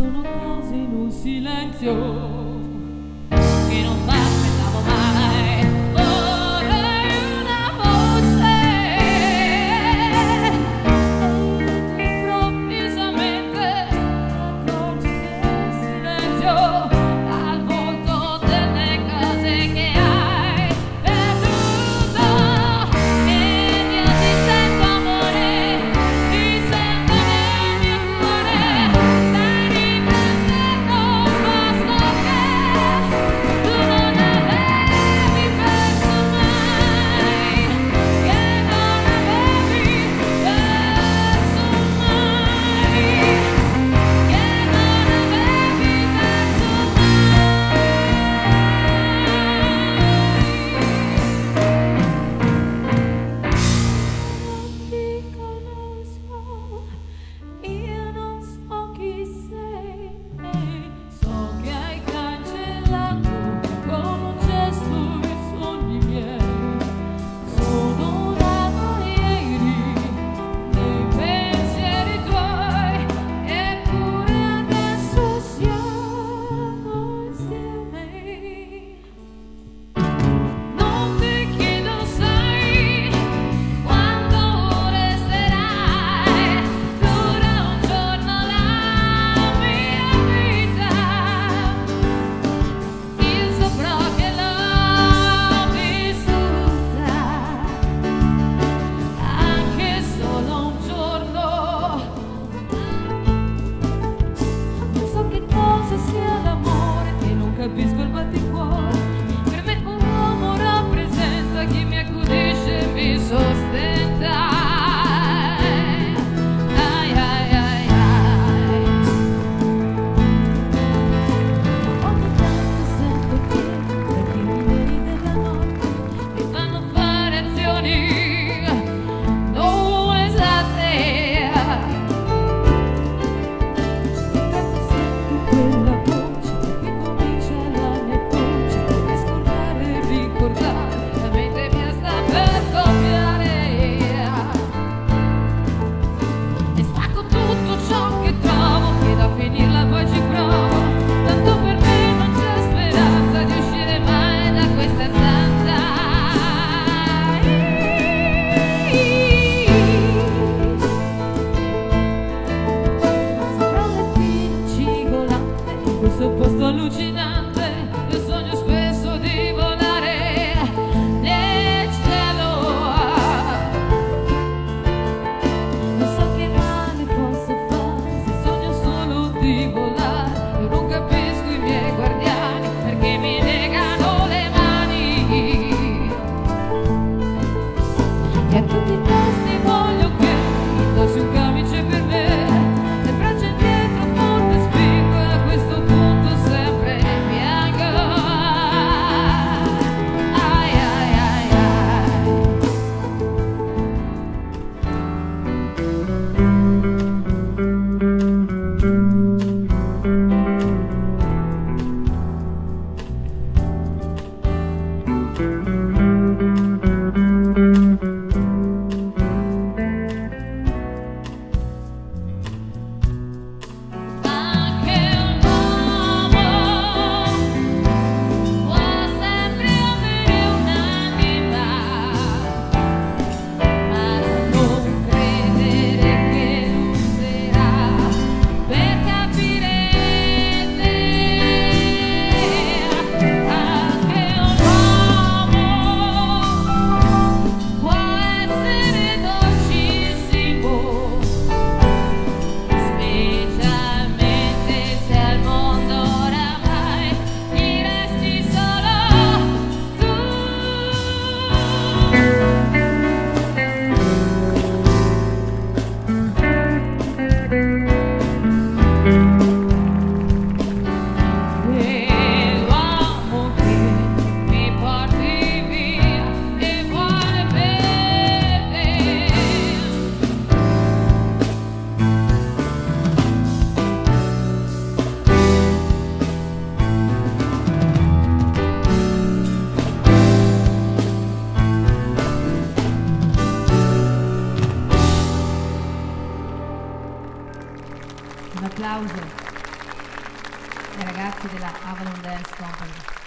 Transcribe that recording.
Sono cose in un silenzio Un applauso ai ragazzi della Avalon Dance Company.